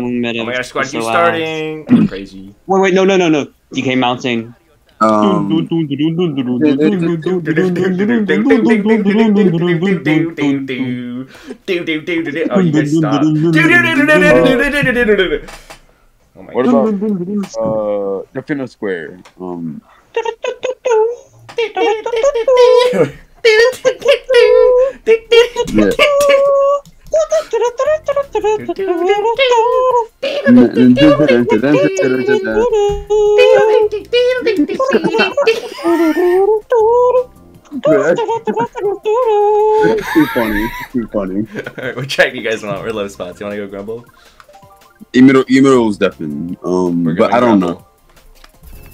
Meadows. Oh my gosh, squad keep SOS. starting. I'm crazy. Wait, wait, no, no, no, no. DK Mountain. Um, Oh, you guys stop. Oh my what god. about uh Delfino Square? Um, yeah. It's too funny. It's too funny. Alright, what track do you guys want? We're low spots. You wanna go grumble? Emitter, Emitter's deafened. Um, but I don't grumble. know.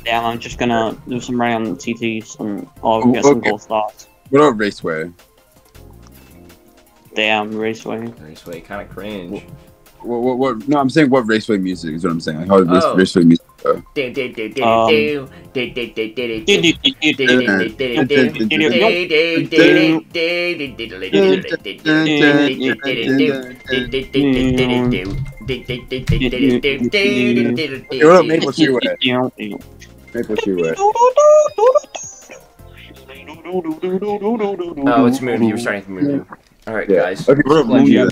Yeah, I'm just gonna do some rain on the TTs and I'll get some Okay. gold stars. What about Raceway? Damn, raceway. Raceway, kinda cringe. What, what, what? No, I'm saying what Raceway music is what I'm saying. Like how race, Oh. Raceway music. Go. what up, Maple Treeway? Maple Treeway. Oh, it's Moon. You were starting from Moon. Alright, Yeah. guys. Okay, what up, Squad, Moon? you-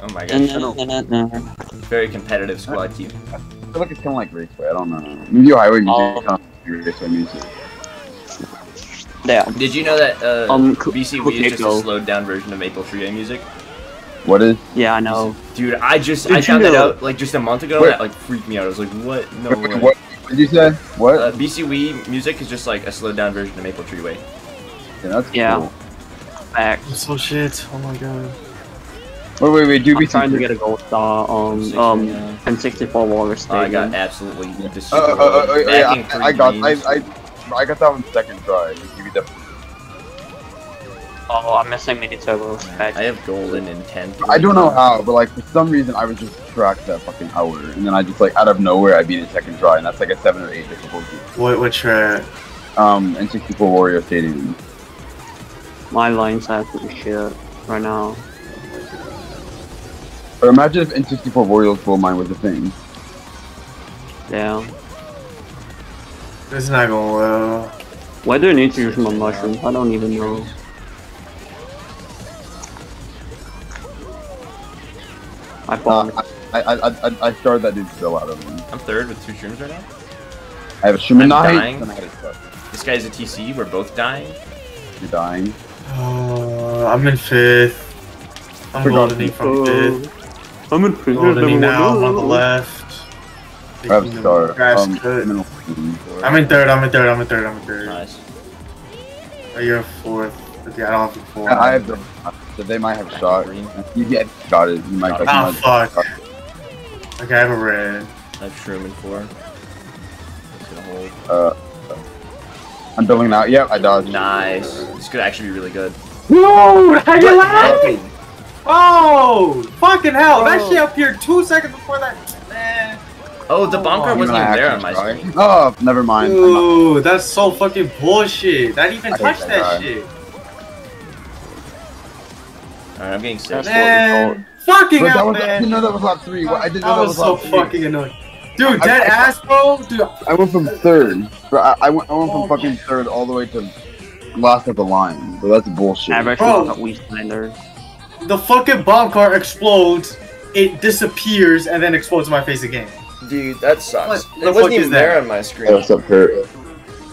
Oh my And gosh. then- and then- Very competitive squad team. I feel like it's kind of like Raceway. I don't know. Maybe Highway music Oh. kind of like Raceway music. Yeah. Did you know that uh, Um, co- BCW is just a slowed down version of Maple Treeway music? What is? Yeah, I know. Dude, I just Did I you found that out like just a month ago. Wait. That like freaked me out. I was like, what? No Wait, wait, way. what? What did you say? What? Uh, BCW music is just like a slowed down version of Maple Treeway. yeah, that's yeah. cool. Back. So shit. Oh my god. Wait, wait, wait. Do I'm we trying to get a gold star on Six, um yeah. N64 Walrus Oh, I got absolutely Uh, destroyed. uh, uh, uh, yeah, Bagging I, I got, I, greens. I, I got that one second try. You could definitely. Oh, I'm missing mini turbos. Back. I have golden in 10th. I don't know how, but like for some reason I was just tracked that fucking hour, and then I just like out of nowhere I beat it second try, and that's like a seven or eight difficulty. What what track? Um, N64 Wario Stadium. My line's absolutely shit right now. But imagine if N64 Wario's Gold Mine was a thing. Yeah. It's not going well. Why do I need to use my mushrooms? I don't even know. I Uh, I, I, I, I, I started that dude's bill out of him. I'm third with two shrooms right now. I have a Shuman I'm dying. and I had a Slut. This guy's a TC. We're both dying. You're dying. Uh, I'm in fifth. I'm Forgot goldening to- from fifth. I'm in fifth. Goldening now. I'm on the left. I have a star. Grass Um, cut. middle- I'm in third. I'm in third. I'm in third. I'm in third. Nice. Oh, you're fourth. Okay, I don't have a fourth. I have the. So they might have shot. Green. You get got it. You might. Got you it. Ah, might- fuck. Okay, I have a red. I have shroom in four. It's gonna hold. Uh, I'm building now. Yep, I dodged. Nice. This could actually be really good. Whoa! How you What laughing? Oh! Fucking hell! That Oh. shit appeared two seconds before that. Man. Oh, the bomb card You wasn't even there on my screen. Oh, never mind. I'm Dude, that's so fucking bullshit. That even I touched that that, shit. Alright, I'm getting six. That's what we Man, fucking But that hell, was, I didn't know that was lap three. What- I didn't know That that was was so three. fucking annoying. Dude, I- dead I- ass, bro. Dude, I went from third. Bro, I, I went. I went Oh from fucking third all the way to last of the line. But that's bullshit. average Bro. at least Slender. the fucking bomb car explodes. It disappears and then explodes in my face again. Dude, that sucks. What It the fuck wasn't is even there on my screen. what's up, Kurt?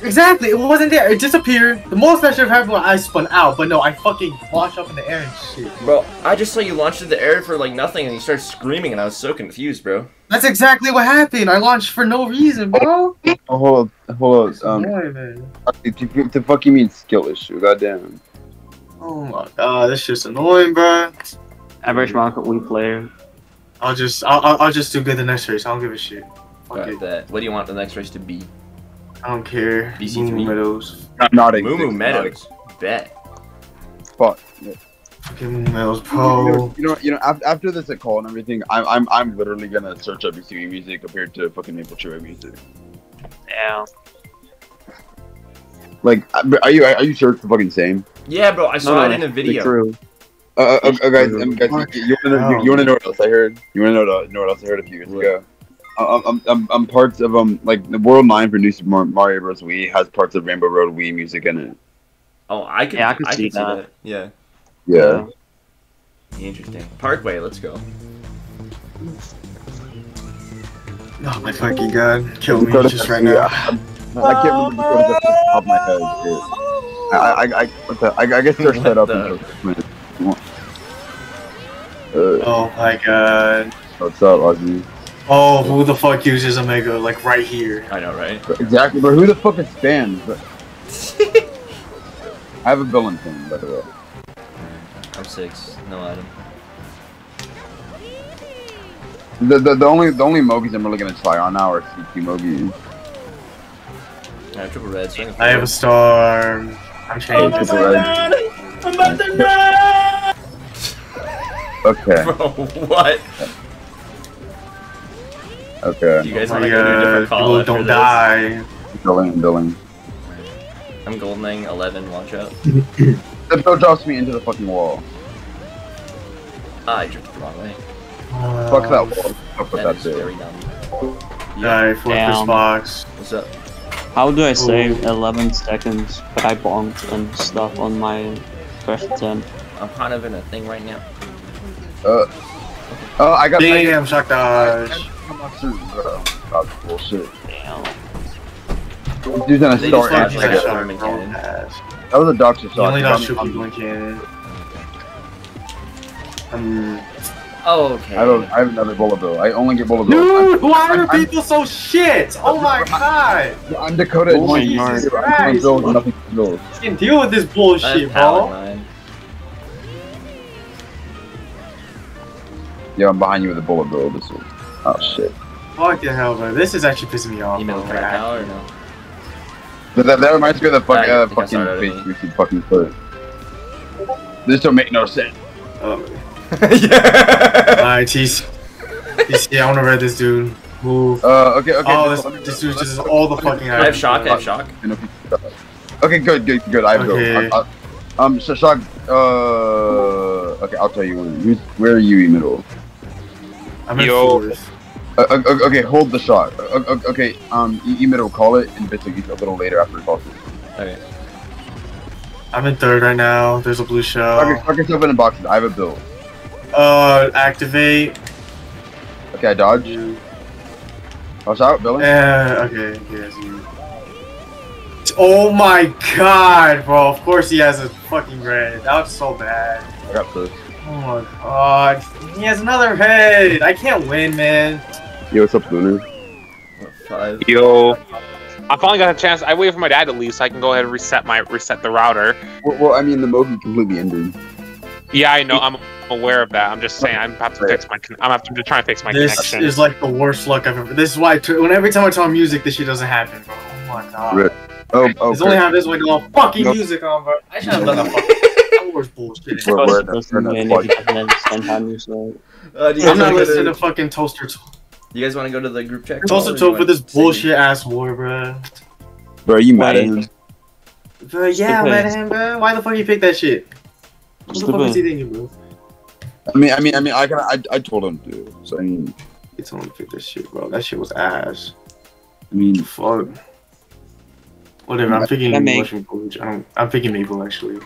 Exactly, it wasn't there. It disappeared. The most that should have happened was I spun out, but no, I fucking launched up in the air and shit. Bro, I just saw you launch into the air for like nothing and you started screaming and I was so confused, bro. That's exactly what happened. I launched for no reason, bro. Oh, hold on, hold on. Um, Annoying, man. what the fuck you mean skill issue? Goddamn. Oh my god, this shit's annoying, bro. Average market we player. I'll just, I'll, I'll, I'll just do good the next race. I don't give a shit. Fuck Got it. that. What do you want the next race to be? I don't care. BC3. Moo Meadows. Not, not Moo Moo exist, Meadows. Bet. Not ex- fuck. Yeah. Fucking Moo Meadows, You know, bro. you know, you know. After, after this call and everything, I'm, I'm, I'm literally gonna search up BCB music compared to fucking Maple Tree music. Yeah. Like, are you, are you sure it's the fucking same? Yeah, bro, I saw No, it in a video. True. Uh, uh, uh, guys, um, guys, you, you want to know, you, you wanna know what else I heard? You want to know, what- know what else I heard a few years What? ago? I'm, I'm, I'm parts of um like the World Nine for New Super Mario Bros. Wii has parts of Rainbow Road Wii music in it. Oh, I can, Yeah, I could I see could see that. that. Yeah, Yeah. interesting. Parkway, let's go. Oh my fucking god. Kill me just right now. I'm- I can't remember Dakota's off the top of my head. Shit. I, I, I, what the, I, I guess search that up in What just a minute. Uh, Oh my god. what's up, Ozzy? Oh, who the fuck uses Omega like right here? I know, right? Exactly, but who the fuck is spam? I have a villain thing, by the way. I'm six. No item. The, the, the only the only Mogies I'm really gonna try on now are CQ Mogies. I have triple red. Swing I have a storm. I'm changing. Triple red. Okay, Bro, what? Okay. Do you guys oh want to go to a different call? People don't this? die. Billing, billing. I'm goldening 11. Watch out. That bill drops me into the fucking wall. Ah, I drifted the wrong way. Fuck that wall. Fuck what That that is did. very dumb. Die, flip this Damn. box. What's up? How do I save Ooh. 11 seconds, but I bonked and stuff on my first attempt? I'm kind of in a thing right now. Uh, oh, I got. I got Damn, shock dodge. I'm not certain, bro. That's bullshit. Damn. Dude's gonna They start. just acting like like a a- Sherman cannon. That was a doctor You shot. only dude. not I'm- shoot I'm- people in cannon. Um, Oh, okay. I don't. I have another bullet bill. I only get bullet bills. dude, why are I'm- I'm- people so shit? Oh my god! I'm, I'm Dakota. Oh my and God. I'm doing Christ. bills, nothing but bills. I can deal with this I bullshit, have Paladin bro. mine. Yeah, I'm behind you with a bullet bill. This is. Oh shit. Fuck the hell, bro. This is actually pissing me off. Email bro. for power or no? But that, that reminds me of the fucking, I uh, fucking saw it we should fucking put. This don't make no sense. Oh. yeah. Alright, TC. TC, I wanna read this dude. Move. Uh, okay, okay. Oh, this, let me- this dude's just all the fucking I have shock. I have shock. I know if you- Okay, good, good, good. I have Okay. go. I, I, um, so shock. Uh, okay, I'll tell you when. Where are you, in middle? I'm in Yo. fourth. Uh, uh, okay, hold the shot. Uh, uh, okay, um, E E middle, call it, and Bitsy a little later after it calls it. Okay. I'm in third right now. There's a blue Fuck, shell. fuck yourself in the boxes. I have a bill. Uh, activate. Okay, I dodge. Watch out, Billy. Yeah, okay, yes, you. Oh my god, bro. Of course he has a fucking red. That was so bad. I got first. Oh my god. He has another head. I can't win, man. Yo, what's up, Lunar? Five. Yo, I finally got a chance. I waited for my dad to leave so I can go ahead and reset my reset the router. Well, well I mean, the Mogi completely ended. Yeah, I know. I'm aware of that. I'm just saying. I'm about to fix my. I'm, have to, I'm just trying to fix my This connection. is like the worst luck I've ever. This is why I t- when every time I turn on music, this shit doesn't happen, bro. Oh my god. Rip. Oh, oh, It's only Chris. have this with all fucking Nope. music on, bro. I should have done that fucking hours bullshit. We're- we're- it doesn't we're not win plugged. if you haven't spent time using Uh, do you I'm guys not want to listening to to? fucking Toaster you guys want to go to the group chat? It's also tough with this bullshit ass war, bro. Bro, you mad at him? Bro, yeah, I'm mad at him, bro. Why the fuck you picked that shit? What the, the fuck is he thinking, bro? I mean, I mean, I mean, I can, I, I told him to. So I mean, he told him to pick that shit, bro. That shit was ass. I mean, fuck. Whatever. I'm picking Washington Polish. I'm, I'm picking Maple actually.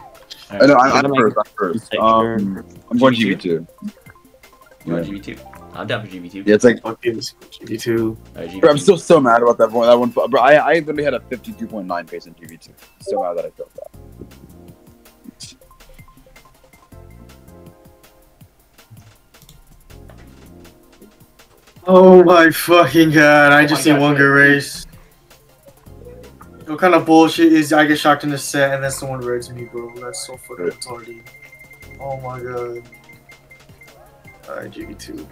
Right. No, I'm, I'm first. I'm first. Um, I'm going GB2. You want GB2? I'm down for GB2. Yeah, it's like, Fuck this. GV2. Alright, GV2. bro, I'm still so mad about that one. That one, bro. I, I literally had a 52.9 pace in GB2. So mad that I felt that. Oh my fucking god! I Oh just my seen God, one good race. What kind of bullshit is I get shocked in the set and then someone reds me, bro? That's so fucking Right. retarded. Oh my god. Alright, GV2.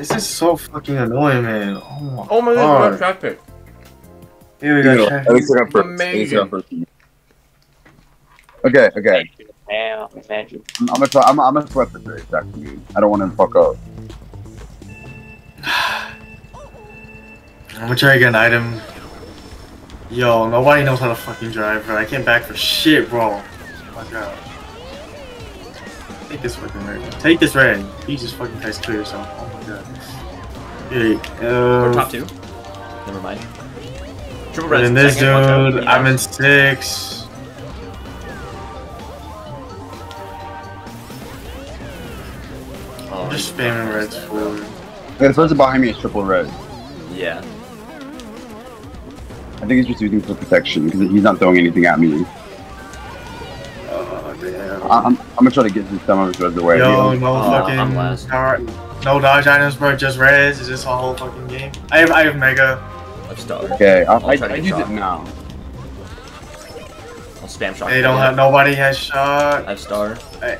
This is so fucking annoying, man. Oh my, Oh my god, god. what track pick? Here we You know, go. I check. think I got first. I think I got first. Okay, okay. Damn, imagine. I'm, I'm gonna try. I'm, I'm gonna sweat this race. Actually, I don't want to fuck up. I'm gonna try to get an item. Yo, nobody knows how to fucking drive, bro. I can't back for shit, bro. Oh my god. Take this fucking red. Take this red. Jesus fucking Christ, kill yourself. Oh my Or uh, top two. Never mind. Triple and red. then this second, out. dude, I'm in six. Oh, I'm just spamming reds forward. Okay, the person behind me is triple red. Yeah. I think he's just using for protection because he's not throwing anything at me. Oh, damn. I- I'm, I'm gonna try to get some some of his reds away. Yo, no Oh, fucking I'm last. Power- no dodge items, bro. Just res. Is this a whole fucking game? I have, I have mega. Let's star. Okay, I, I, I'll try to I get use it now. I'll spam shot. They don't have. Nobody has shot. I have star. Hey.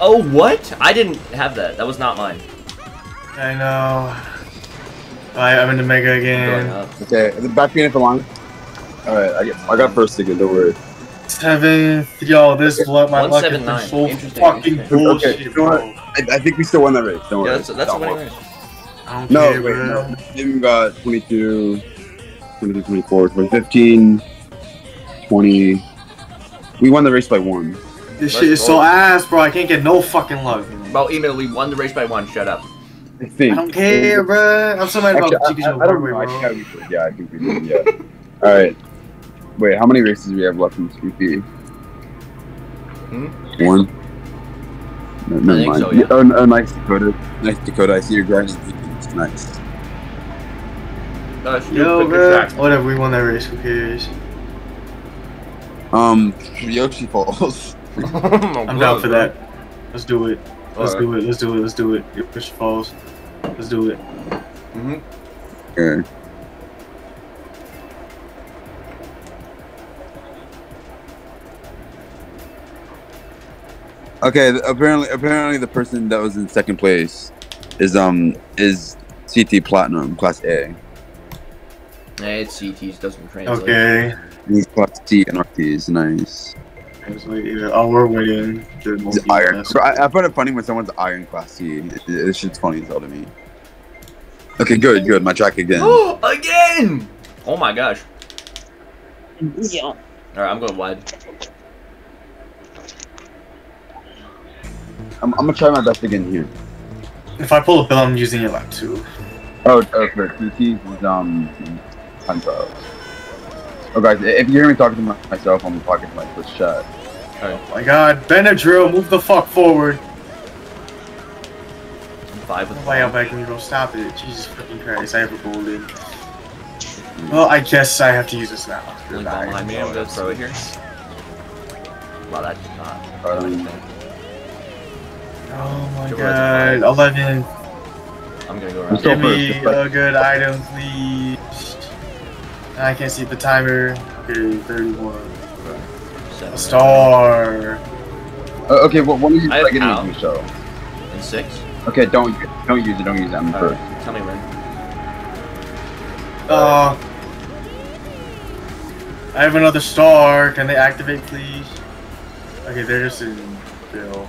Oh, what? I didn't have that. That was not mine. I know. I, I'm in the mega again. Okay, is it back being for long? Alright, I, get- I got first again, don't worry. Seventh. Yo, this blood, my luck has been 179. so fucking interesting. bullshit, Okay, you know bro. I, I think we still won that race, don't Yeah, worry. that's, that's a Don't winning race. I don't No, care, wait, bro. no. Jim got 22, 22, 24, 15, 20. We won the race by one. This Let's shit is so ass, bro. I can't get no fucking luck. Well, email, we won the race by one. Shut up. I think. I don't care, bro. I'm so mad Actually, about I, Chica's I, I don't Broadway, know. I bro. think I, we did. Yeah, I think we did. Yeah. Alright. Wait, how many races do we have left in this Scoopy? Hmm? One? No, never think mind. so, yeah. oh, oh, nice, Dakota. Nice, Dakota. I see your grinding. It's nice. Uh, Yo, bro. Whatever, we won that race. Who cares? Um, Yoshi Falls. I'm down for that. Let's do it. Let's Alright. do it. Let's do it. Let's do it. Your push falls. Let's do it. Mhm. Okay. Okay, apparently apparently the person that was in second place is um is CT Platinum Class A. Hey, it's CTs doesn't translate. Okay. He's Class C and RT is nice. Oh, we're winning. Good He's iron. Bro, I, I find it funny when someone's Iron Class C. It, it, this shit's funny as hell to me. Okay, good, good. My track again. Oh, Again! Oh my gosh. Yeah. Alright, I'm going wide. I'm, I'm gonna try my best again here. If I pull a bill, I'm using it like two. Oh, oh for CT is um time trials. Oh guys, if you hear me talking to my- myself, I'm talking to my Twitch chat. Oh my god, Benadryl, move the fuck forward. Five with Nobody out one. back me, bro. Stop it. Jesus fucking Christ, I have a golden. Well, I guess I have to use this now. Link ball behind me. I'm gonna throw it here. Wow, that did not. Um, Oh my Triple god, 11. I'm gonna go around. Give me first, but- a good item, please. I can't see the timer. Okay, 31. Seven. A star. Uh, okay, well, when you I have like getting Al. into the show? And six. Okay, don't use it. Don't use it. Don't use it. I'm first. Alright, tell me when. Uh, I have another star. Can they activate, please? Okay, they're just in Bill.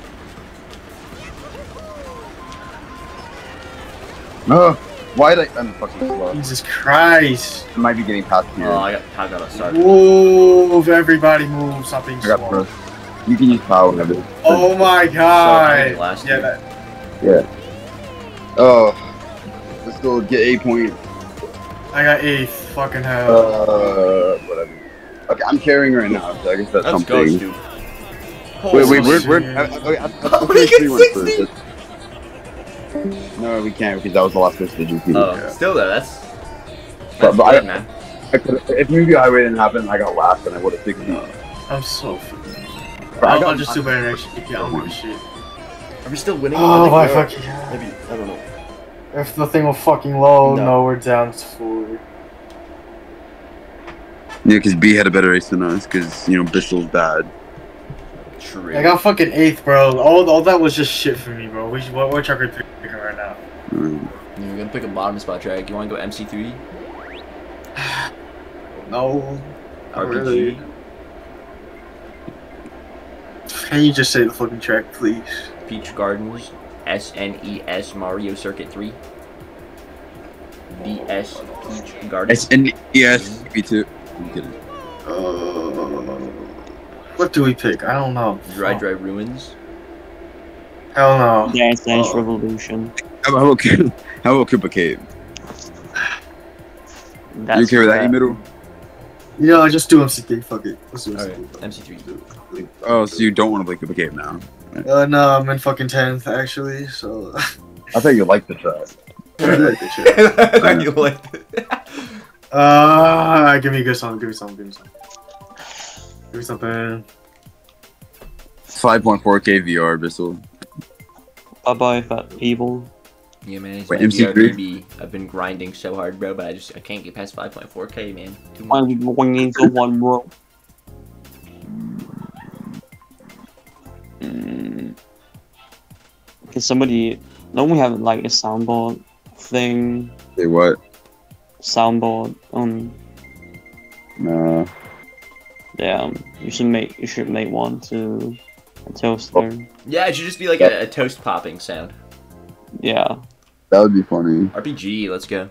No. Why did I? I'm fucking slow. Jesus Christ. I might be getting past here. Oh, I got, I got a start. Move, everybody move. Something I got small. first. You can use power whenever. Oh my god. did last yeah, that, Yeah. Oh. Let's go get a point. I got eighth. Fucking hell. Uh, whatever. Okay, I'm carrying right now, so I guess that's Let's something. go, Stu. Wait, wait, Holy we're, we're, shit. I, I, I, I, we get 60? No, we can't because that was the last race of the GP. Oh, still though, that's. But- That's but I- good, man. I if Moonview Highway didn't happen, I got last and I would have picked you. I'm so fucking. But I I'll, got- I'll just do better next week. Yeah, I don't give a shit. Are we still winning? Oh I my think fucking god. Maybe I don't know. If the thing was fucking low, No. no, we're down to four. Yeah, because B had a better race than us because, you know, Bristol's bad. True. I got fucking eighth, bro. All, all that was just shit for me, bro. Which, what, what track are we picking right now? Um, You're gonna pick a bottom spot track. You wanna go MC3? No. Not RPG? really. Can you just say the fucking track, please? Peach Gardens? SNES Mario Circuit 3? DS Peach Garden. It's in yes, me too. I'm kidding. Uh, what do we pick? I don't know. Dry Dry Ruins. Hell no. Dance Dance Oh. Revolution. How about Koopa- how about Koopa Cape? That's you okay with that, crap. you middle? You know, just do MC3. Fuck it. Let's do Alright, MC3. MC3. Oh, so you don't want to play Koopa Cape now? Uh, no, I'm in fucking 10th, actually, so. I thought you liked the track. I like this shit. you like it. Uh, give me a good song. Give me something. Give me something. Give me something. 5.4K VR, Bissell. Bye bye, fat evil. Yeah, man. It's Wait, my MC3? VR baby. I've been grinding so hard, bro, but I just I can't get past 5.4k, man. Too much. I'm going into one bro. Mm. Can somebody? Don't we have like a soundboard thing? Say what? Soundboard. Um. No. Yeah. um, You should make. You should make one to a toaster. Yeah, it should just be like a, a toast popping sound. Yeah. That would be funny. RPG, let's go.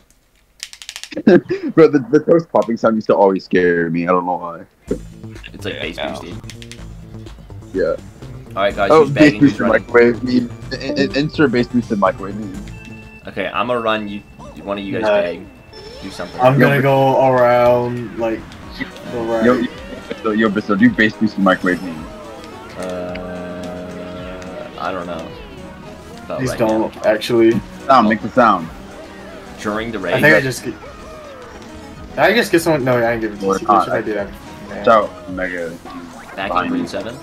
Bro, the, the toast popping sound used to always scare me. I don't know why. It's like Yeah, bass yeah. boosted. Yeah. Alright, guys, Oh, who's bass bagging? Who's boosted microwave meme. In- in- Insert bass boosted microwave meme. Okay, I'm gonna run. You, one of you guys Nah. bag. Do something. I'm gonna go around, like, go right. Yo, yo, yo, Bissell, do bass boosted microwave meme. Uh, I don't know. About Please right don't, now. actually. Sound, make the sound. During the raid? I think I just get. I just get someone. No, I didn't give it to you. not. Should I do that? Man. Ciao, Mega. back fine. in green seven.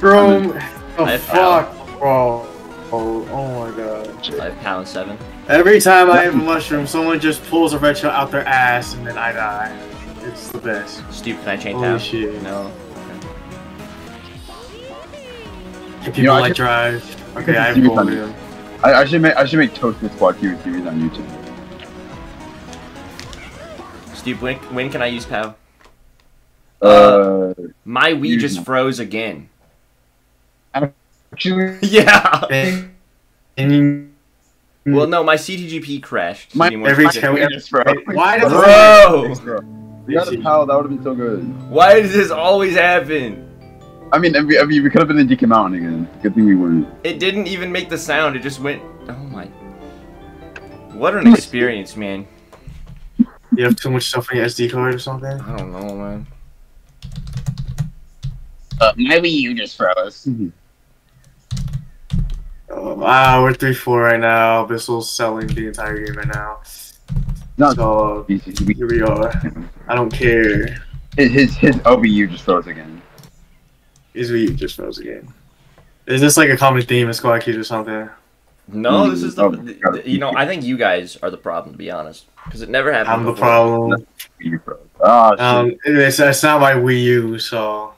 Bro, oh fuck, bro. Oh, oh my god. I have pound seven. Every time I have a mushroom, someone just pulls a red shell out their ass and then I die. It's the best. Stu, can I chain Holy town? shit. No. If You people know, I like could- drive. Okay, I have Series gold on- in. I, I should make I should make Toasted Squad Q series on YouTube. Steve, when, when can I use POW? Uh, My Wii Use just now. froze again. actually, yeah. And you- Well, no, my CTGP crashed. My- Any more every specific? time we- Yes, bro. Why does Bro! You got a pal, that would have been so good. Why does this always happen? I mean, I mean, we could have been in DK Mountain again. Good thing we weren't. It didn't even make the sound. It just went. Oh my. What an experience, man. You have too much stuff on your SD card or something? I don't know, man. Uh, maybe you just froze. Oh, wow, we're 3 4 right now. Bissell's selling the entire game right now. No, So, his, here we are. I don't care. his his OBU just froze again. Is we just froze again. Is this like a common theme in Squad Kids or something? No, this is the. Oh, th- got you know, I think you guys are the problem, to be honest, because it never happened. I'm the problem. OBU froze. Ah. Um, it's, it's not my Wii U, so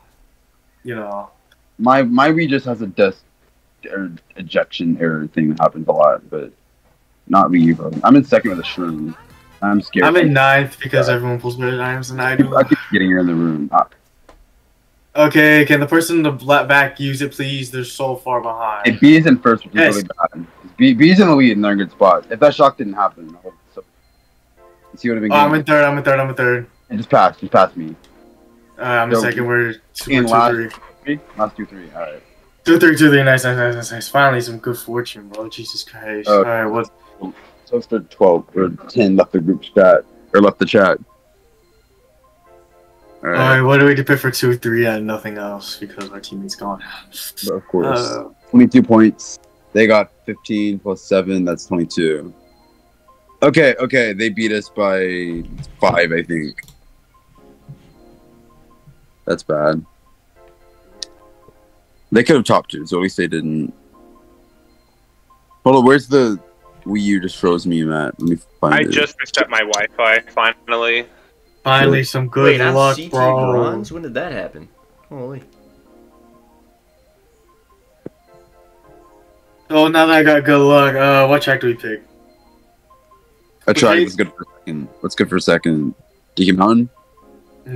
you know. my my Wii just has a desk er, ejection error thing that happens a lot, but not Wii U. Bro. I'm in second with a shroom. I'm scared. I'm in ninth because everyone pulls better items than I do. I keep getting her in the room. Ah, Okay, can the person in the back use it, please? They're so far If behind. B is in first, which is really bad. B, B's in the lead and they're in good spot. If that shock didn't happen, I would so. See what I've been Oh, I'm in third. I'm in third. I'm in third. And just pass, just pass me. Uh, I'm in second. We're two, in we're two, last- three. Three, last two, three. All right. Two, three, two, three. Nice, nice, nice, nice, nice. Finally, some good fortune, bro. Jesus Christ. Oh. All right, what? So it's the twelve or ten left the group chat or left the chat. All All right, right, what do we pick for two, three, and nothing else because our teammate's gone. but of course, Uh, twenty-two points. They got fifteen plus seven. That's twenty-two. Okay, okay, they beat us by five, I think. That's bad. They could have topped two, so at least they didn't. Hold on, where's the Wii U just froze me, Matt? Let me find I it. just reset my Wi-Fi finally. finally, some good Wait, I'm luck, CT bro. bronze. When did that happen? Holy. Oh, now that I got good luck, uh, what track do we pick? A track Okay. What's good for a second? What's good for a second? DK Mountain?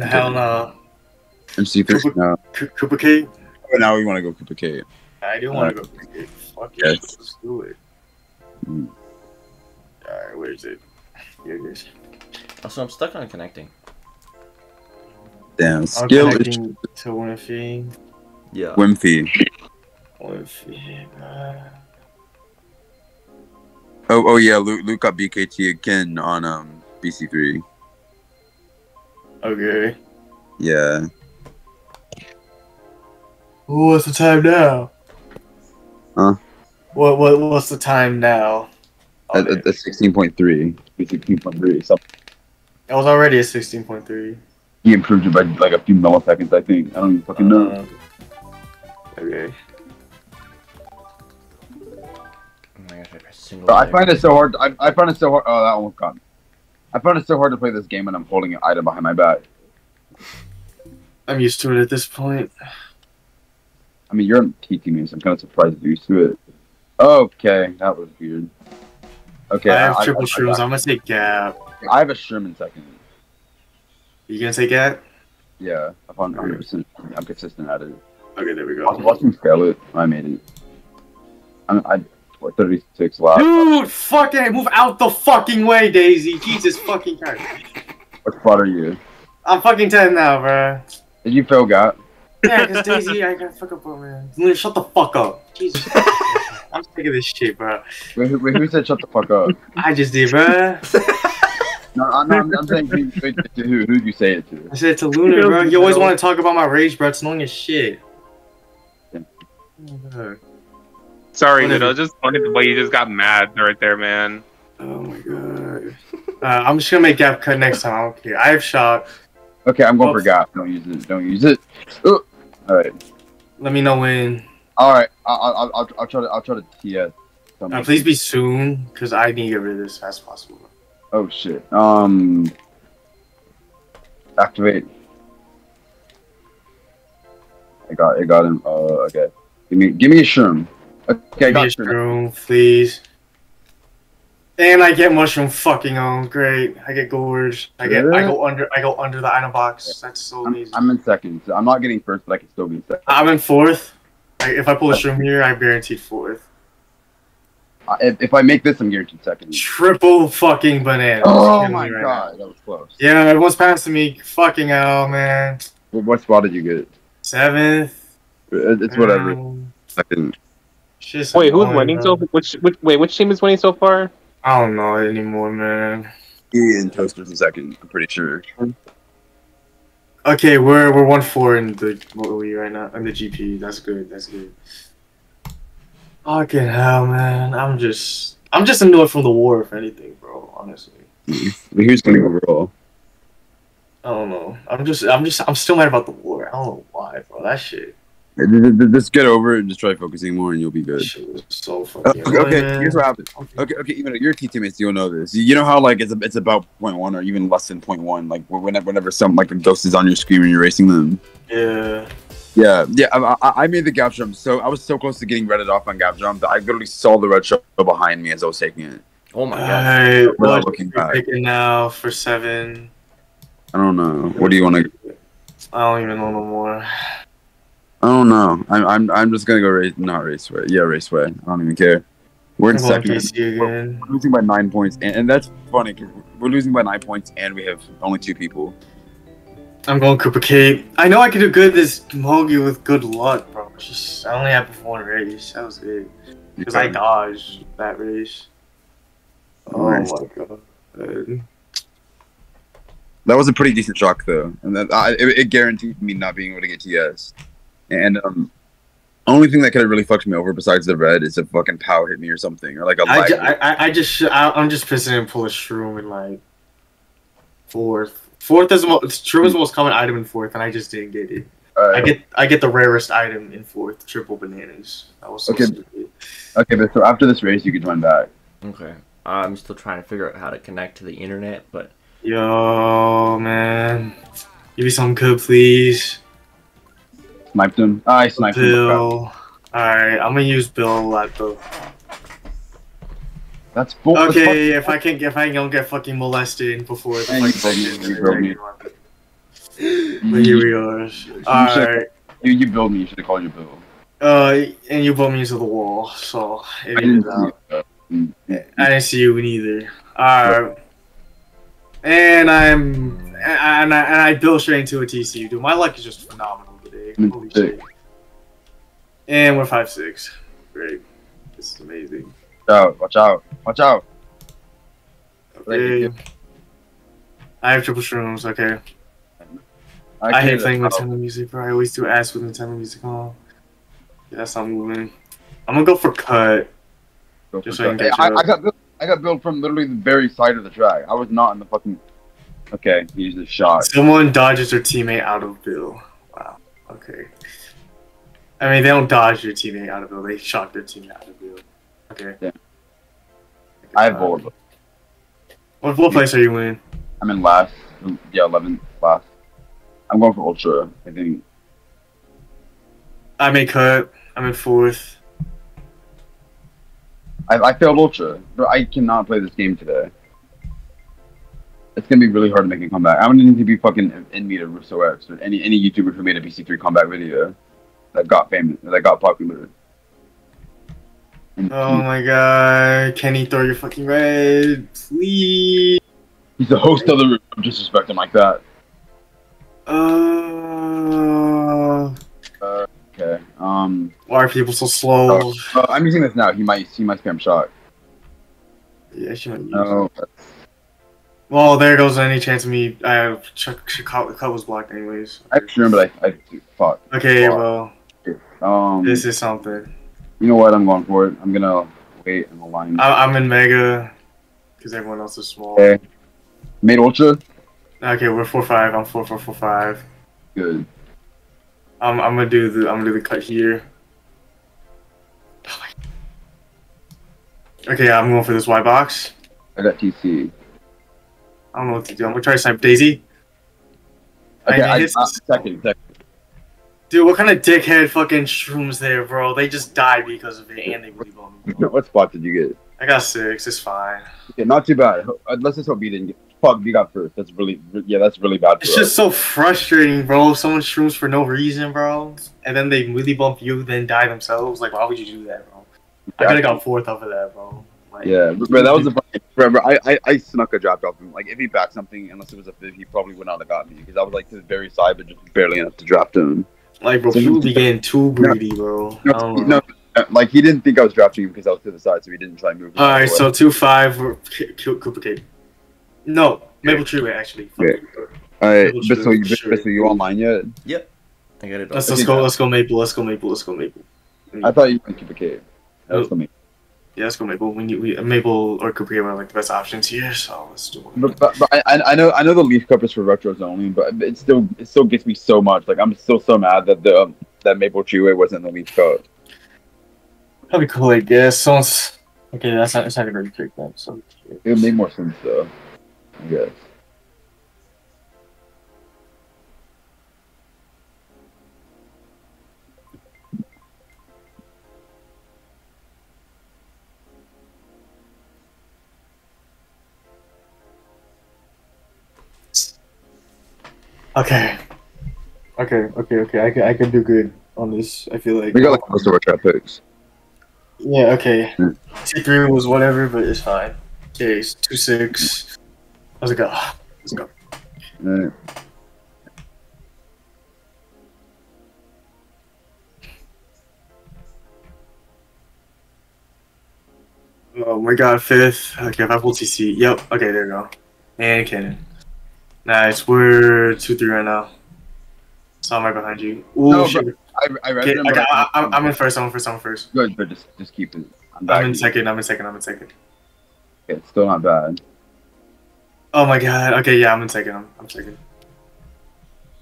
Hell no. MC3? No. K- Koopa K? Oh, now we want to go Koopa K. I do want to go Koopa K. Fuck Yes. yes, let's do it. Mm. Alright, where is it? Here it is. Also, I'm stuck on connecting. Damn, I'm skill is connecting to Wiimmfi. Yeah. Wimpy. Wiimmfi. Uh, Oh, oh yeah, Luke, Luke got BKT again on um BC3. okay. Yeah. What's the time now? Huh? What what what's the time now? At, Okay. at, at 16.3. 16.3. So It was already a sixteen point three. he improved it by like a few milliseconds, I think. I don't even fucking know. Uh, okay. Oh my gosh, I pressed single. Bro, I leg. find it so hard. I, I find it so hard. Oh, that almost got gone. I find it so hard to play this game when I'm holding an item behind my back. I'm used to it at this point. I mean, you're teaching me, so I'm kind of surprised you're used to it. Okay, that was weird. Okay, I have I, triple I, shrooms. I, I'm gonna say Gap. I have a Sherman second. You gonna say Gap? Yeah, I'm 100%. I'm consistent at it. Okay, there we go. watch me fail it. I made it. I'm, I, what, 36 left. Dude, fucking move out the fucking way, Daisy. Jesus fucking Christ. What spot are you? I'm fucking 10 now, bro. Did you fail Gat? Yeah, because Daisy, I gotta fuck up, bro, man. Luna, shut the fuck up. Jesus. I'm sick of this shit, bro. Wait, who, wait, who said shut the fuck up? I just did, bro. No, I'm, I'm, I'm saying who, wait, to who? Who did you say it to? I said it to Luna, bro. You always want to talk about my rage, bro. It's annoying as shit. Yeah. Oh, Sorry, Whatever. dude. It's just funny the way you just got mad right there, man. Oh my god. Uh, I'm just gonna make Gap cut next time. I don't care. I have shot. Okay, I'm going Oh. for Gat. Don't use it. Don't use it. All right. Let me know when. All right. I'll, I'll, I'll, I'll try to. I'll try to TS. Uh, please be soon, because I need to get rid of this as fast as possible. Oh shit. Um. Activate. I got. I got him. Uh. Okay. Give me. Give me a shroom. Okay. I Give me a shroom. please. And I get mushroom fucking on. Great. I get gorge. I get. I go under. I go under the item box. That's so I'm, amazing. I'm in second. So I'm not getting first, but I can still be second. I'm in fourth. I, if I pull a shroom here, I'm guaranteed fourth. Uh, if, if I make this, I'm guaranteed second. Triple fucking bananas. Oh my right god, that was close. Yeah, it was passing me. Fucking hell, man. What, what spot did you get? Seventh. It- It's whatever. Um, Second. shit's Wait, who's winning bro. so? Which, which? Wait, which team is winning so far? I don't know anymore, man. He and Toaster's in second. I'm pretty sure. Okay, we're we're one four in the what are we right now? In the GP. That's good. That's good. Fucking hell, man. I'm just I'm just annoyed from the war, if anything, bro. Honestly, here's winning overall. I don't know. I'm just I'm just I'm still mad about the war. I don't know why, bro. That shit, Just get over it and just try focusing more, and you'll be good. shit was so Uh. Okay, okay, here's what happened. Okay, okay, even your T teammates, you'll know this. You know how like it's it's about point one or even less than point one. Like whenever whenever some like a ghost is on your screen and you're racing them. Yeah. Yeah, yeah. I, I, I made the gap jump, so I was so close to getting redded off on gap jump that I literally saw the red shell behind me as I was taking it. Oh my god. Alright, Without what looking are back. we picking now for seven? I don't know. What do you want to? I don't even know no more. I don't know. I'm I'm I'm just gonna go race, not raceway. Yeah, raceway. I don't even care. We're in second. We're, again. we're losing by nine points, and, and that's funny. 'cause we're losing by nine points, and we have only two people. I'm going Koopa Cape. I know I could do good this Mogi with good luck, bro. It's just I only happened for one race. That was good. Because I dodged that race. Oh Nice. my god. That was a pretty decent shock, though, and that I, it, it guaranteed me not being able to get TS. And um, only thing that could have really fucked me over besides the red is if fucking pow hit me or something, or like a I, lag. ju- I, I- I just sh- I, I'm just pissing and pull a shroom in like fourth. Fourth is the most shroom is the most common item in fourth, and I just didn't get it. I get I get the rarest item in fourth, triple bananas. That was so Okay. stupid. okay, but so after this race, you can join back. Okay. I'm still trying to figure out how to connect to the internet, but Yo, man. Give me some code, please. Sniped him. I sniped him. Bill. Alright, I'm gonna use Bill. That's bull. Okay, if I can, if I don't get fucking molested before the you fucking me, you broke me. But here we are. Alright. You, you build me. You should have called your bill. Uh, and you bumped me into the wall, so it I didn't is see out. it. Mm, I didn't see you neither. Alright. And I'm and I, and I built straight into a TCU, dude. My luck is just phenomenal Holy shit. And we're five six. Great. This is amazing. Watch out! Watch out! Watch out! Okay. I have triple shrooms, okay. I, hate playing Nintendo music, bro. I always do ass with Nintendo music on. Yeah, that's not moving. I'm gonna go for cut. Go Just for so I can Hey, I, I got built, I got built from literally the very side of the track. I was not in the fucking. Okay, he's the shot. Someone dodges their teammate out of Bill. Okay. I mean, they don't dodge your teammate out of Bill. They shock their teammate out of Bill. Okay. Yeah. I have Uh, bold. What, what place are you in? I'm in last. Yeah, 11th last. I'm going for ultra. I think. I made cut. I'm in fourth. I, I failed ultra. Bro, I cannot play this game today. It's gonna be really hard to make a comeback. I'm gonna need to be fucking in me to Russo X or any any YouTuber who made a BC3 comeback video that got famous, that got popular. And Oh my god. Kenny, throw your fucking red. Please. he's the host of the room. Don't disrespect him like that. Uh, Okay. Um. why are people so slow? uh, I'm using this now. He might. He might spam shot. Yeah, she might use No. Well, there goes any chance of me. I have Chuck, Chicago cut was blocked anyways. I sure, but I. I. Okay, well, Um. this is something. You know what? I'm going for it. I'm gonna wait in the line. I, I'm in mega because everyone else is small. Okay. Made ultra. Okay, we're four five. I'm four four four five. Good. I'm I'm gonna do the I'm gonna do the cut here. Okay, I'm going for this white box. I got TC. I don't know what to do. I'm gonna try to snipe Daisy. Okay. I I, hit- uh, second. Second. Dude, what kind of dickhead fucking shrooms there, bro? They just died because of it, and they really bummed me. What spot did you get? I got six. It's fine. Okay, not too bad. Uh, Let's just hope B didn't get. Fuck, B got first. That's really, yeah, that's really bad for It's us. just so frustrating, bro. Someone shrooms for no reason, bro, and then they really bump you, then die themselves. Like, why would you do that, bro? I could have got fourth off of that, bro. Like, Yeah, but, but that was the fucking. Bro, bro, I, I, I snuck a draft off him. Like, if he backed something, unless it was a fifth, he probably would not have got me because I was like to the very side, but just barely enough to draft him. like, bro, people be getting too greedy, bro. I No, don't no, uh, like he didn't think I was drafting him because I was to the side, so he didn't try and move. me All out of right, the way. so two five, we're K- K- Koopa Cape. No, Maple Tree actually. Fuck Yeah. all right, Maple Bissell, Tree, you, sure. Bissell, you online yet? Yep. I got it. Let's let's go. Let's go Maple. Let's go Maple. Let's go Maple. I thought you were keep a cave. That was for me. Yeah, let's go Maple. We need we Maple or Cake are like the best options here, so let's do it. But, but, but I, I know I know the Leaf Cup is for retros only, but it still it still gets me so much. Like I'm still so mad that the um, that Maple Treeway wasn't in the Leaf Cup. Probably cool, I guess. Someone's okay. That's not. It's not a very trick then. So It would make more sense though. I guess. Okay, okay, okay, okay. I can I can do good on this. I feel like We got like most of our trap picks. yeah. Okay, Hmm. T three was whatever, but it's fine. Okay, it's two six. Let's go. Let's go. Oh my god, fifth. Okay, if I pull TC. Yep. Okay, there we go. And cannon. Nice. We're two three right now. So I'm right behind you. Ooh, No, shit. I, I read Okay, them, I got, I, I- I'm, I'm in first. I'm in first. I'm in first. good, but just just keep it. I'm. I'm in second. I'm in second. I'm in second. Okay, it's still not bad. Oh my god. Okay, yeah, I'm in second. I'm, I'm second.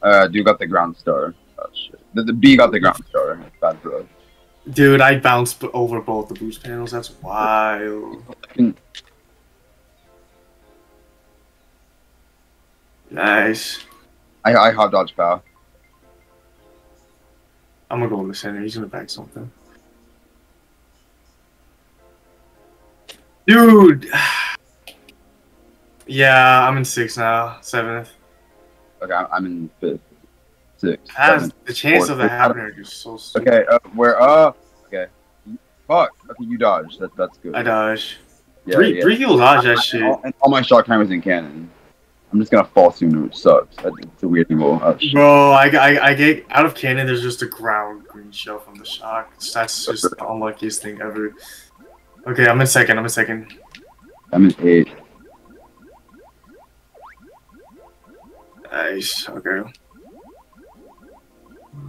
Uh, dude got the ground star. Oh shit. The, the B got the ground star. That's bad for us. Dude, I bounced over both the boost panels. That's wild. Nice. I I hot dodge power. I'm gonna go in the center. He's gonna back something. Dude. Yeah, I'm in six now. Seventh. Okay, I'm, in fifth, Six. Has seventh. the chance fourth, of that happening just so stupid. Okay, uh, we're uh. Okay. Fuck. Okay, you dodge. That, that's good. I dodge. Yeah, three, yeah. three people dodge that shit. All, and all my shot timers in cannon. I'm just gonna fall soon, which sucks. It's a weird angle. Oh. Bro, I, I, I get out of cannon. There's just a ground green shell from the shock. That's just the unluckiest thing ever. Okay, I'm in second. I'm in second. I'm in eight. Nice. Okay.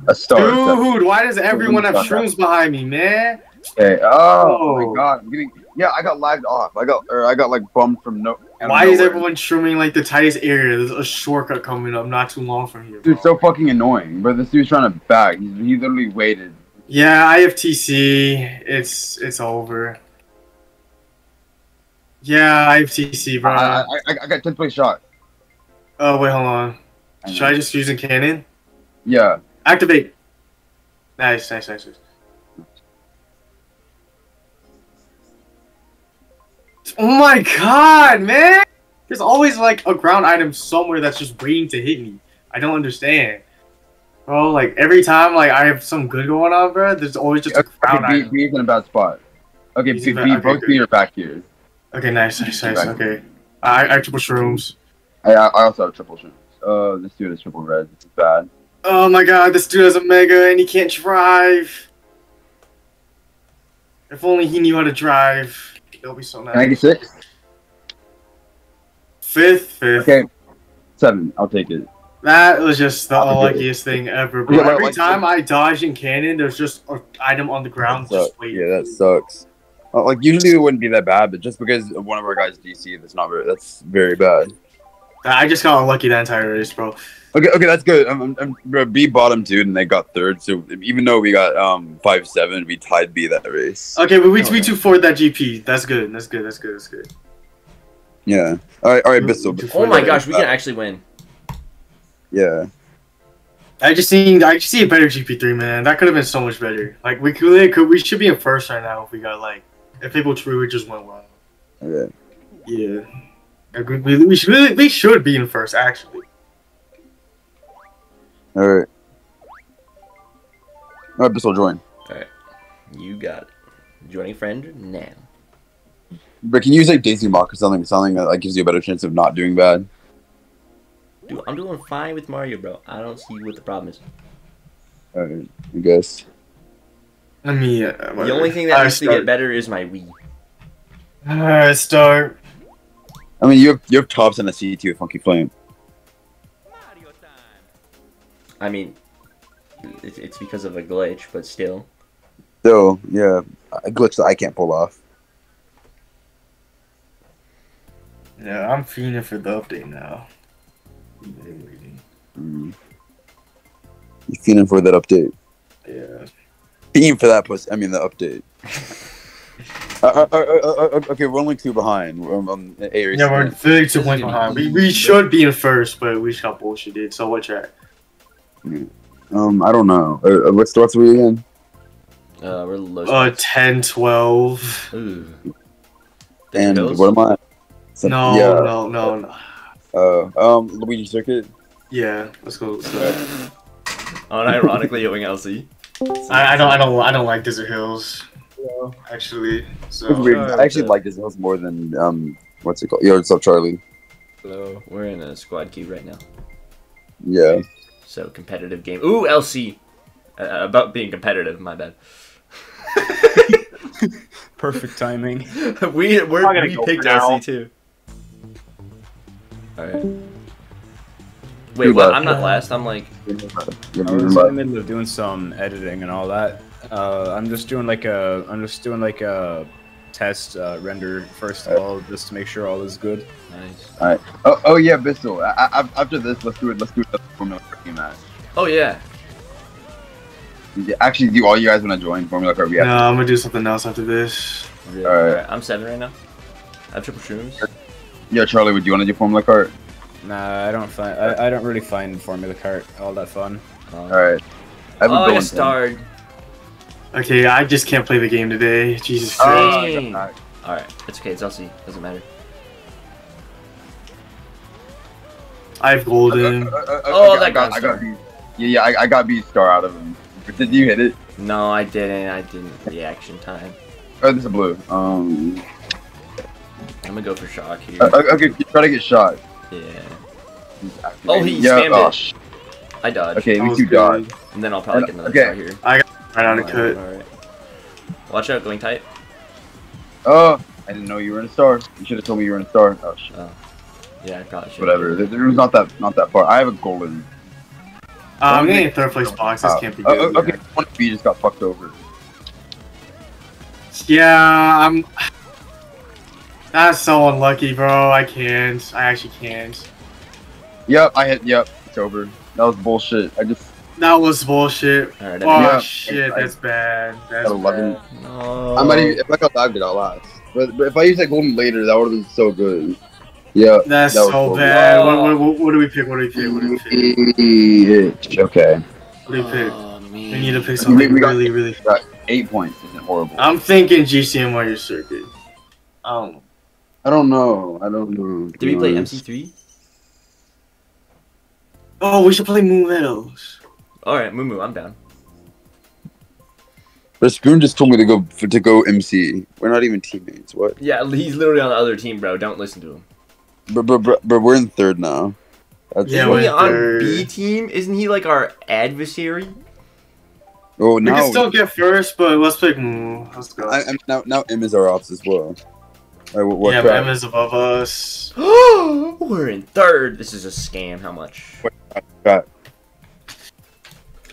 A star. Dude, why does everyone have shrooms behind me, man? Okay. Oh, Oh. my oh. god. I'm getting, yeah, I got lagged off. I got or I got like bummed from no. Why is everyone shrooming like the tightest area? There's a shortcut coming up not too long from here. Bro. Dude, so fucking annoying. But this dude's trying to back. He's, he literally waited. Yeah, IFTC. It's it's over. Yeah, IFTC, bro. I, I, I, I got 10th place shot. oh wait, hold on. Should I just use a cannon? Yeah. Activate. Nice, nice, nice. nice. Oh my god, man! There's always like a ground item somewhere that's just waiting to hit me. I don't understand. Bro, like every time like I have some good going on, bro, there's always just a ground Okay, item. B's in a bad spot. Okay, B's B, in a B, bad- okay, both good. B are back here. Okay, nice, nice, nice. Okay. I I triple shrooms. I, I also have triple shrimp. Uh, this dude is triple red. This is bad. Oh my god, this dude has a mega and he can't drive. If only he knew how to drive. It'll be so nice. 96? Fifth, fifth. Okay. Seven. I'll take it. That was just the I'll take it. unluckiest thing ever. Yeah, but Every like- time I dodge in cannon, there's just an item on the ground just waiting. Yeah, that sucks. Uh, like usually it wouldn't be that bad, but just because one of our guys DC, that's not very. That's very bad. I just got unlucky that entire race, bro. Okay, okay, that's good. I'm, I'm, I'm B bottom two, and they got third. So even though we got um five seven, we tied B that race. Okay, but we we two forward that GP. That's good. That's good. That's good. That's good. Yeah. All right, all right, Bissell. Oh my gosh, we can actually win. Yeah. I just see I just see a better GP three, man. That could have been so much better. Like we could, could we should be in first right now if we got like if people truly just went well. Okay. Yeah. Like, we, we, we should really, we should be in first actually. All right. All right, Bissell, join. All right, You got it. Joining friend now. But can you use like Daisy Mach or something? Something that like gives you a better chance of not doing bad. Dude, I'm doing fine with Mario, bro. I don't see what the problem is. All right, I guess. I mean, yeah, uh, The only thing that needs to get better is my Wii. Alright, start. I mean, you have you have tops and a CT with Funky Flame. I mean, it's, it's because of a glitch, but still. So yeah, a glitch that I can't pull off. Yeah, I'm feeling for the update now. Waiting, waiting. Mm. You feeling for that update? Yeah. Feeling for that puss. I mean the update. uh, uh, uh, uh, uh, okay, we're only two behind. We're um, A. Yeah, we're 32 points behind. We, we should be in first, but we just got bullshitted. So what track? Um, I don't know. Uh, uh, what's what's we again? Uh, we're low. Uh, 10, 12. Ooh. And Those? what am I? Some- No, Yeah. no, no, no. Uh, um, Luigi Circuit. Yeah, let's go. Let's go. Unironically going LC. I, I don't, I don't, I don't like Desert Hills. Actually, so uh, I actually the- like this Hills more than um, what's it called? Yo, what's up, Charlie? Hello. We're in a squad queue right now. Yeah. So competitive game. Ooh, LC. Uh, about being competitive. My bad. Perfect timing. we we're, I'm we go picked. LC too. All right. Wait, what? I'm not last. I'm like. I was in the middle of doing some editing and all that. Uh, I'm just doing like a, I'm just doing like a test uh, render first of all, just to make sure all is good. Nice. Oh, oh yeah, Bissell. I, I, after this, let's do it. Let's do it. Formula Car match. Oh yeah. Yeah, Actually, do all you guys want to join Formula Car? We no. I'm gonna do something else after this. Really? Alright. Alright, I'm seven right now. I have triple shrooms. Yeah, Charlie, would you want to do Formula Car? Nah, I don't find, I, I don't really find Formula Kart all that fun. Um, All right. I have oh, a I going got starred. Okay, I just can't play the game today. Jesus Christ. Dang. Alright, it's okay. It's LC. Doesn't matter. I have golden. Uh, uh, uh, Oh, I that got, got I got B. Yeah, yeah, I, I got B star out of him. Did you hit it? No, I didn't. I didn't. Reaction time. Oh, this is blue. Um. I'm gonna go for shock here. uh, okay, try to get shot. Yeah. Oh, activating. he yeah, spammed oh, it. sh- I dodged. Okay, we was two dodge. And then I'll probably get another Okay. shot here. Right on the Alright, cut. alright. Watch out, going tight. Oh, I didn't know you were in a star. You should have told me you were in a star. Oh shit. Yeah, I probably should. Whatever. The, the room's not that not that far. I have a golden. Uh, I'm getting third place box. This can't be oh, good. okay, one of you just got fucked over. Yeah, I'm. That's so unlucky, bro. I can't. I actually can't. Yep, I hit. Yep, it's over. That was bullshit. I just That was bullshit. Alright, Oh Yeah. shit, that's bad. That's 11. bad. No. I might even, if I got lagged, it got last. But, but if I used that golden later, that would have been so good. Yeah. That's That so horrible. bad. What, what, what, what do we pick? What do we pick? What do we pick? Okay. What do we pick? Oh. We need to pick We- something we got- really, really. Got eight points. Isn't horrible. I'm thinking GCM Warrior Circuit. Um, I don't know. I don't know. Did we play MC3? oh, we should play Moon Meadows. Alright, Moo Moo, I'm down. But Spoon just told me to go for, to go MC. We're not even teammates. What? Yeah, he's literally on the other team, bro. Don't listen to him. But but but, but we're in third now. That's Yeah, Isn't we're he on third. B team? Isn't he like our adversary? oh We now. can still get first, but let's pick Moon. Let's go. I, I'm, now now M is our ops as well. Alright, what, what yeah, crap? is above us. We're in third. This is a scam. How much? crap?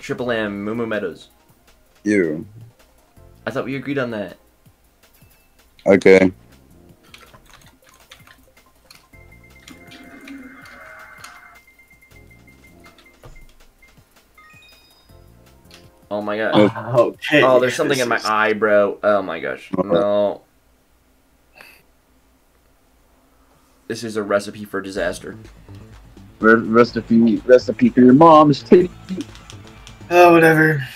Triple M, Moo Moo Meadows. You. I thought we agreed on that. Okay. Oh my god. Oh. okay. Oh, there's something this in my is- eye, bro. Oh my gosh. Uh-huh. No. This is a recipe for disaster. Recipe recipe for your mom's titty. Oh, whatever.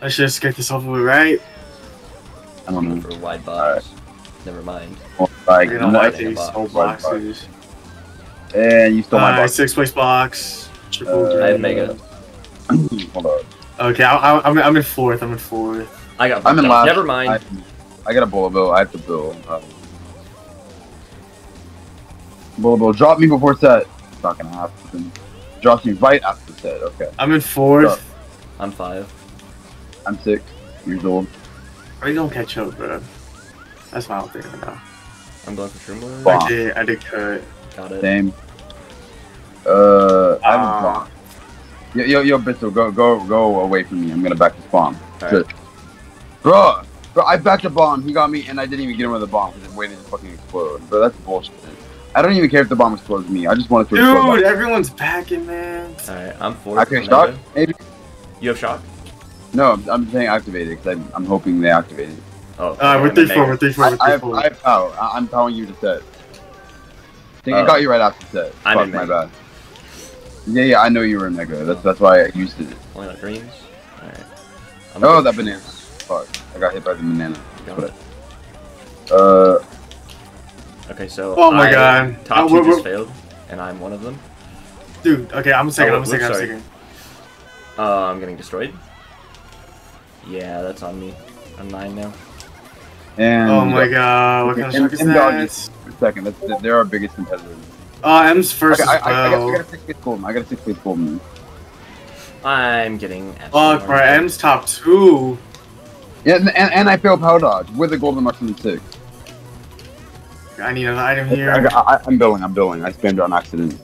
Let's just get this over with, right? I don't know. For a wide box. Never mind. Well, Like, We're I'm gonna like, like these box. whole Wide box. boxes. and you stole my Alright, box. six place box. Triple Uh, I have. Mega. Hold on. Okay, I, I, I'm, I'm in fourth. I'm in fourth. I got I'm in bumped last. Never mind. I, I got a bullet bill. I have to bill. Um, bullet bill. Drop me before set. It's not gonna happen. Drops me right after set. Okay. I'm in fourth. I'm five. I'm six years old. Are you gonna catch up, bro? That's my whole thing right now. I'm going for Shroomler. Bomb. I did, I did cut. Got it. Same. Uh, I'm a Ah. bomb. Yo, yo, yo, Bissell, go, go, go away from me. I'm gonna back this bomb. Alright. Bro, bro, I backed a bomb. He got me, and I didn't even get him with the bomb because it waited to fucking explode. Bro, that's bullshit. I don't even care if the bomb explodes me. I just want it to explode. Dude, everyone's backing, man. Alright, I'm fourth. I can for shock. Maybe. You have shock? No, I'm- I'm saying activated because I'm, I'm hoping they activate it. Oh. Uh, okay, we're three four. Mega. We're three four. we're 3 4. I have power. I, I'm telling you to set. I think Uh, I got you right after set. I'm Fuck, my bad. Yeah, yeah, I know you were in Mega. That's that's why I used it. Only got greens. Alright. Oh, good. that banana. Fuck, I got hit by the banana. Got it. Uh, Okay, so. Oh my I- God. Top Uh, two just failed, and I'm one of them. Dude, okay, I'm second. Oh, I'm second. I'm sorry. second. Uh, I'm getting destroyed. Yeah, that's on me. I'm nine now. and Oh my god, what kind of M- shark is M dog that? is second. That's, they're our biggest competitors. Uh, M's first Okay, I, as I, I, got, I well. got a six place golden. I got a six place golden. I'm getting. Fuck, absolutely bro. M's top two. Yeah, and, and, and I failed power dodge with a golden mushroom and six. I need an item here. I, I'm billing. I'm billing. I spammed on accident.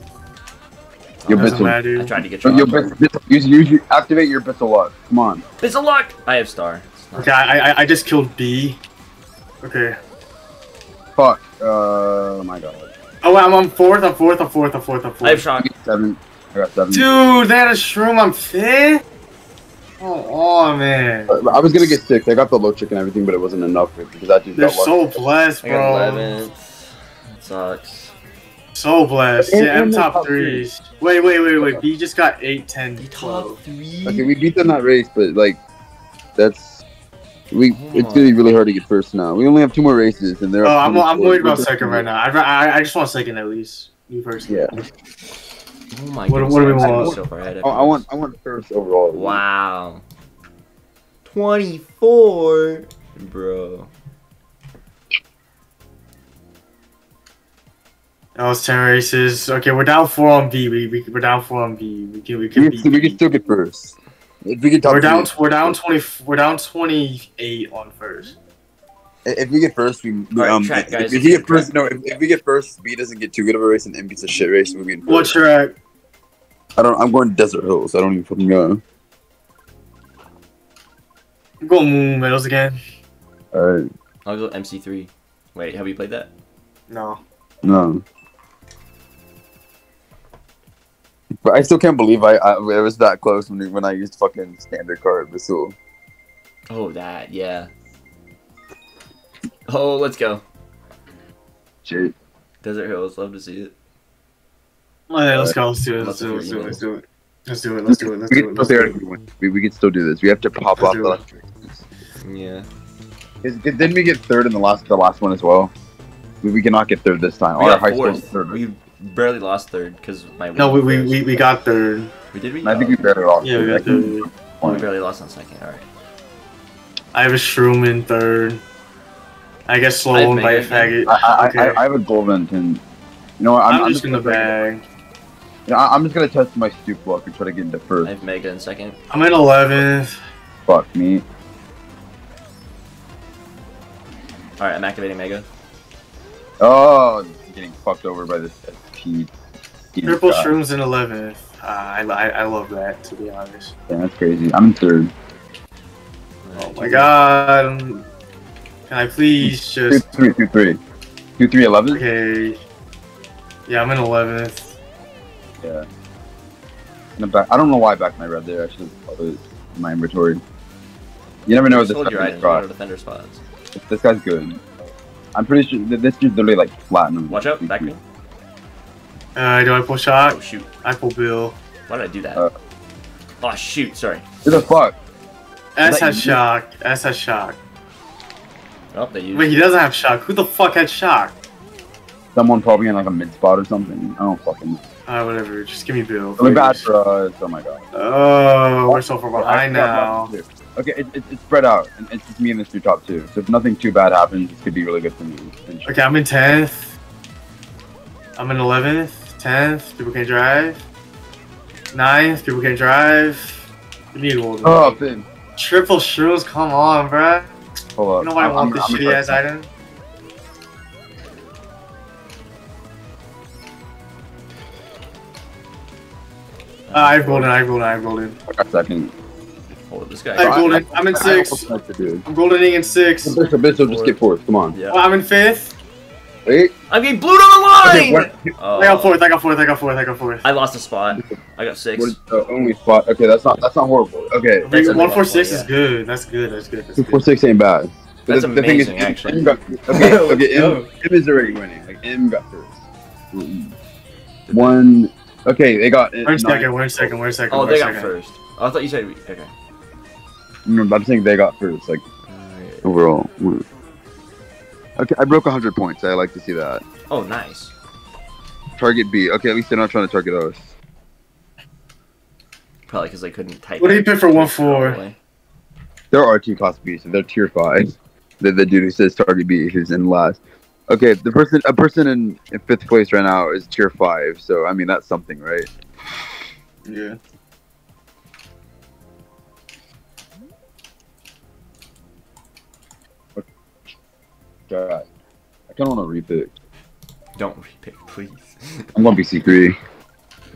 Your Doesn't Bissell. matter. I tried to get So your you. Bissell, Bissell, use, use your, activate your Bissell luck. Come on. It's a luck. I have star. Okay, I, I I just killed B. Okay. Fuck. Uh, oh my god. Oh, I'm on fourth. I'm fourth. I'm fourth. I'm fourth. I'm I have fourth. shock. Seven. I got seven. Dude, they had a shroom. I'm fifth. Oh, oh man. I was gonna get six. I got the low chick and everything, but it wasn't enough because that dude They're so blessed, I got bro. Eleventh. It sucks. Soul Blast, Yeah, I'm top top threes. Wait, wait, wait, wait. B just got 8, 10, 12. three. Okay, we beat them that race, but like, that's we. It's my gonna be really hard to get first now. We only have two more races, and they're. Oh, I'm, I'm worried about second right now. I, I, I just want second at least. Me first. Yeah. Oh my What- goodness, what do we want? So far ahead Oh, I want. I want first overall. Wow. Twenty-four. Bro. That was ten races. Okay, we're down four on B. We, we we're down four on B. We can we can We beat can, we B. can still get first. If we get top We're down. three- We're down twenty. We're down twenty eight on first. If we get first, we, we Alright, um. track, if, guys, if we get track. first, no. If, if we get first, B doesn't get too good of a race, and M gets a shit race. We'll be in first. What track? I don't. I'm going Desert Hills. I don't even fucking know. I'm going Moon Meadows again. Alright. I'll go MC3. Wait, have you played that? No. No. But I still can't believe I, I it was that close when when I used fucking standard card whistle. Oh, that, yeah. Oh, let's go. Shit. Desert Hills, love to see it. Oh, okay, let's go. Let's do it. Let's do it. Let's do it. Let's do it. Let's do it. Let's do it. Let's we do can it. still Let's do it. theoretically win. We, we can still do this. We have to pop Let's off the it. last. Yeah. Is- did- Didn't we get third in the last the last one as well? We, we cannot get third this time. We Our high school is fourth. third. We barely lost third because my. No, we, we, we, we got third. We did we? I think we barely lost. Yeah, we third. got I think- third. Oh, we barely lost on second. All right. I have a shroom in third. I get I have by a faggot. I, I, Okay. I, I have a golden and you know what? I'm, I'm, just gonna bag. You know, I- I'm just gonna test my stoop luck and try to get into first. I have Mega in second. I'm in 11th. Fuck me. All right, I'm activating Mega. Oh, getting fucked over by this SP. Triple shrooms in 11th. Uh, I, I, I love that, to be honest. Yeah, that's crazy. I'm in third. Oh my god. um, Can I please Two, just. three, two, three. Two, three, eleven? Okay. Yeah, I'm in 11th. Yeah. And I'm back. I don't know why I backed my red there. I should have put in my inventory. You never know what Just this hold your guy's items. Go to got. defender spots. This guy's good. I'm pretty sure this dude's literally like platinum. Watch out, back me. Uh, do I pull Oh shot? shoot! I pull Bill. Why did I do that? Uh, oh shoot! Sorry. Who the fuck? S that has shock. S has shock. Oh, they used. Wait, he doesn't have shock. Who the fuck had shock? Someone probably in like a mid spot or something. I don't fucking know. Uh, whatever. Just give me Bill. Really bad for us. Oh my god. Oh, we're so far behind I- now. Okay, it, it, it's spread out, and it's just me and this two top two. So if nothing too bad happens, this could be really good for me. Okay, I'm in 10th. I'm in 11th. 10th. People can drive. 9th. People can drive. Give me a golden. Oh, Finn. Triple shrooms. Come on, bruh. Hold up. You know why I want I'm- this I'm shitty ass item? Uh, I have golden, I have golden, I have golden. I got second. Hold up, this I guy. have golden. I'm in I- I don't six. know what to do. I'm goldening in six. Bishop, Bishop, just get fourth. Come on. Yeah. Well, I'm in fifth. Wait. I'm getting blued on the Okay, line. what, Oh, I got fourth, I got fourth, I got fourth, I got fourth. I lost a spot. I got six. what is the only spot? Okay, that's not that's not horrible. Okay, That's a one four six yeah. is good. That's good. That's good. That's two good. four six ain't bad. But That's the, the thing is, amazing, actually. M got, okay, okay, Yo. M, M is already winning. Like M got first. One. Okay, they got. We're in nine- second. We're second. We're second. Oh, we're they got second. first. Oh, I thought you said we. Okay. No, I'm saying they got first. Like Alright. overall. Okay, I broke 100 points. I like to see that. Oh, nice. Target B. Okay, at least they're not trying to target us. Probably because they couldn't type. What do you it. pick for one four? Probably. There are two class B, so they're tier five. The, the dude who says target B, who's in last. Okay, the person, a person in, in fifth place right now is tier five. So I mean that's something, right? Yeah. God, I kind of want to repick. Don't repick, please. I'm going BC three,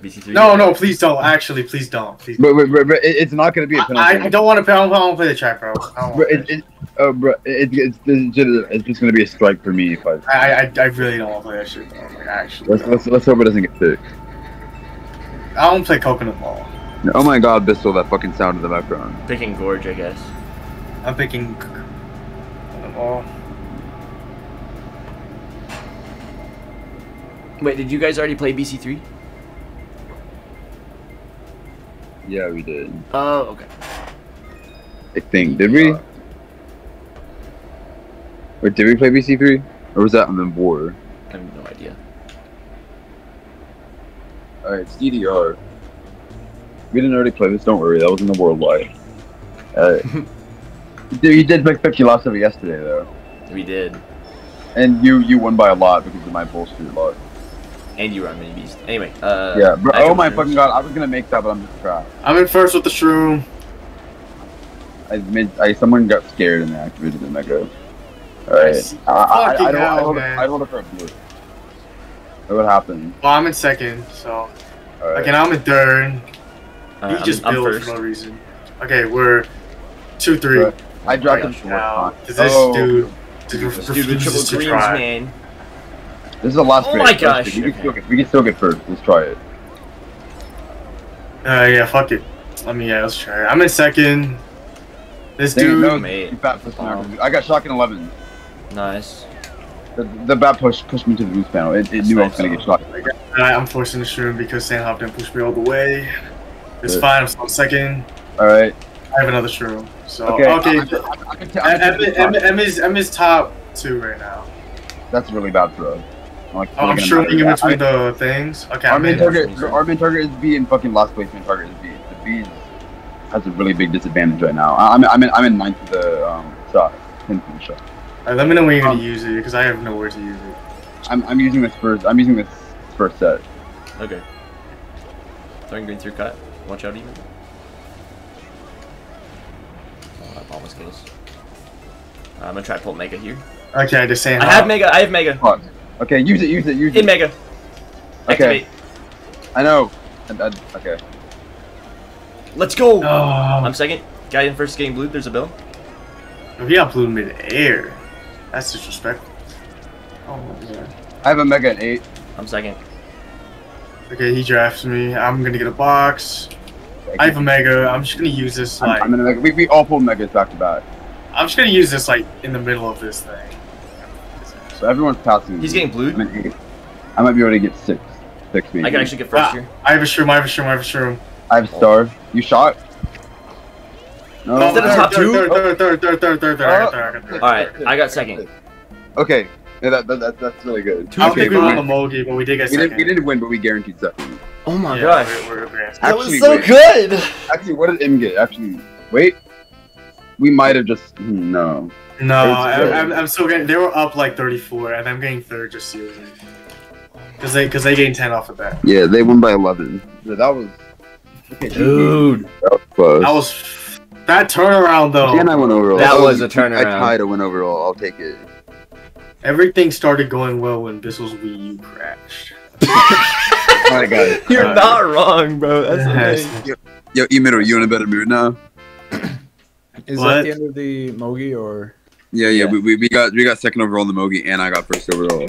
BC3. No, no, please don't. Actually, please don't. Please. but, but, but, but it's not going to be a penalty. I, I don't want to play. I don't want to play the track, bro. I don't Bro, wanna it, it, oh, bro, it, it's, it's just, it's just going to be a strike for me if I. I, I, I really don't want to play that shit, bro. Like, actually, Let's, let's, let's hope it doesn't get picked. I don't play Coconut Mall. Oh my god, Bissell, that fucking sound in the background. Picking Gorge, I guess. I'm picking Coconut Mall. Wait, did you guys already play BC3? Yeah, we did. Oh, okay. I think. Did we? Wait, did we play BC3? Or was that on the board? I have no idea. Alright, it's DDR. We didn't already play this, don't worry, that was in the worldwide. Alright. Dude, you did pick 50 last of it yesterday though, We did. and you you won by a lot because of my bullshit luck. And you were on mini beast. Anyway, uh. yeah, bro. Oh my to fucking god! I was gonna make that, but I'm just crap. I'm in first with the shroom. I made. I someone got scared and they activated the mega. Alright. I, I, I, Fucking I, don't, I, hell, hold man. I hold it for a blue. What happened? Well, I'm in second, so Alright. okay. Now I'm in third. Uh, You I'm- just I'm built for no reason. Okay, we're two, three. Right. I dropped him short. now. this Oh, dude? Dude, Dude, with refuses triple to greens, try. man. This is the last Oh race. my Let's gosh, see. We, can okay. still get, we can still get first. Let's try it. Uh, yeah, fuck it. Let me, yeah, let's try it. I'm in second. This Dang dude, no, mate. you bat pushed me. I got shotgun 11. Nice. The, the bat push pushed me to the boost panel. It, it knew I was gonna get shot. I, I'm forcing the shroom because Sandhop didn't push me all the way. It's Good. fine. I'm still second. All right. I have another shroom. So Okay. okay. I, I, I, I can tell- I can M, tell M, the M, is M is top two right now. That's really bad for us. I'm, like, Oh, I'm really shrooming gonna in between the things. Okay, Our main in. target, our main target is B, and fucking last place main target is B. The B is- has a really big disadvantage right now. I- I'm, I'm in, I'm in ninth of the um, shot, tenth of the shot. Alright, let me know when you're Um, gonna use it because I have nowhere to use it. I'm, I'm using this first. I'm using this first set. Okay. Throwing green through cut. Watch out, even. Oh, that almost close. I'm gonna try to pull Mega here. Okay, I just saying. I have Mega. I have Mega. Fuck. Okay, use it, use it, use it. In it. Mega. Okay. I know. I, I, okay. Let's go. Oh, I'm second. Guy in first getting blue. There's a bill. if he got blue mid-air, that's disrespectful. Oh my god. I have a mega at eight. I'm second. Okay, he drafts me. I'm gonna get a box. I have a mega. I'm just gonna use this I'm, like I'm in a mega. We, we all pulled megas back to back. I'm just gonna use this like in the middle of this thing. So everyone's passing. He's getting blue. I'm in eight. I might be able to get six. Six maybe. I can actually get first Ah, here. I have a shroom. I have a shroom. I have a shroom. I have star. You shot? No. Instead of third, top two? Third, third, third, third, third, third, third. I got third, I got third. All right, I got second. Okay. Yeah, that, that, that, that's really good. I don't okay, think we won the Mogi, but we did get we, second. didn't, we didn't win, but we guaranteed second. Oh my yeah, gosh. We're, we're advanced. That was so wait. good. Actually, what did M get? Actually, wait. We might have just hmm, no. No, I, good. I'm, I'm still getting. They were up like 34, and I'm getting third just seriously. Cause they, cause they gained 10 off of that. Yeah, they won by eleven. Yeah, that was. Dude, that was close. That was that turnaround though. And I went overall. That was a turnaround. I tied a win overall. I'll take it. Everything started going well when Bissell's Wii U crashed. Alright, guys. you're Uh, not wrong, bro. That's Yes. amazing. Yo, Emir, are you in a better mood now? Is What? that the end of the Mogi or Yeah, yeah. Yeah. We, we, we got we got second overall in the Mogi, and I got first overall.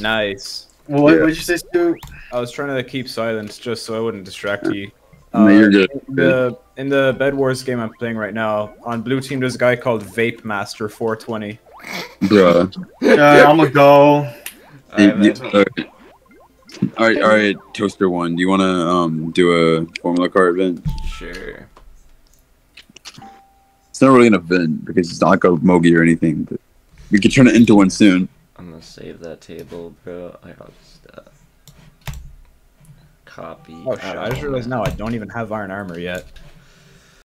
nice? Well, what Yeah. would you say, Stu? I was trying to keep silence just so I wouldn't distract you. No, you're good. In the in the Bed Wars game I'm playing right now, on blue team there's a guy called Vape Master 420. Bruh. Uh, I'm gonna go. I have You- that. you- alright. All right, all right, Toaster One. Do you want to um do a Formula Car event? Sure. It's not really an event because it's not like a Mogi or anything, but we could turn it into one soon. I'm gonna save that table, bro. I- I'll just uh, copy. Oh shit! I just realized now I don't even have iron armor yet.